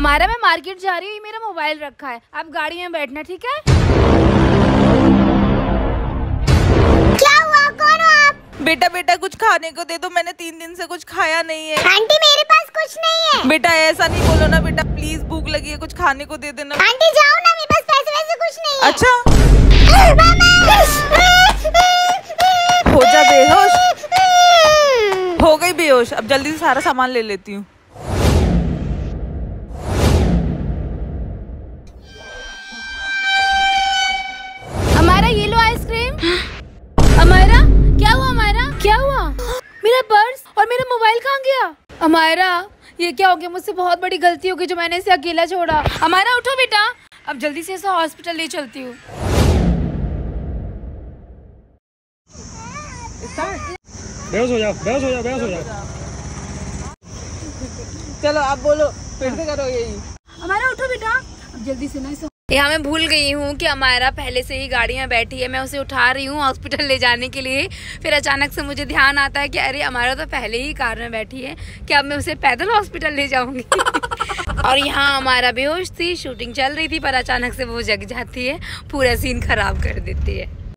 हमारा मैं मार्केट जा रही हूँ मेरा मोबाइल रखा है। आप गाड़ी में बैठना ठीक है? क्या हुआ? कौन हो आप? बेटा बेटा कुछ खाने को दे दो मैंने तीन दिन से कुछ खाया नहीं है। आंटी मेरे पास कुछ नहीं है। बेटा ऐसा नहीं बोलो ना बेटा प्लीज़ भूख लगी है कुछ खाने को दे देना। आंटी जाओ ना मेरे पास पैसे वैसे कुछ नहीं है। अच्छा। हो जा बेहोश। हो गई बेहोश। अब जल्दी से सारा सामान ले लेती हूँ। आइसक्रीम हमारा क्या हुआ हमारा क्या हुआ? मेरा पर्स और मेरा मोबाइल कहाँ गया? हमारा ये क्या हो गया? मुझसे बहुत बड़ी गलती हो गई जो मैंने इसे अकेला छोड़ा। हमारा उठो बेटा। अब जल्दी से इसे हॉस्पिटल ले चलती हूँ। बेहोश हो जाओ बेहोश हो जाओ बेहोश हो जाओ। चलो आप बोलो फिर से करो यही। हमारा उठो बेटा। अब जल्दी से ना इसे यहाँ मैं भूल गई हूँ कि हमारा पहले से ही गाड़ी में बैठी है, मैं उसे उठा रही हूँ हॉस्पिटल ले जाने के लिए। फिर अचानक से मुझे ध्यान आता है कि अरे हमारा तो पहले ही कार में बैठी है कि अब मैं उसे पैदल हॉस्पिटल ले जाऊँगी? और यहाँ हमारा बेहोश थी, शूटिंग चल रही थी, पर अचानक से वो जग जाती है, पूरा सीन खराब कर देती है।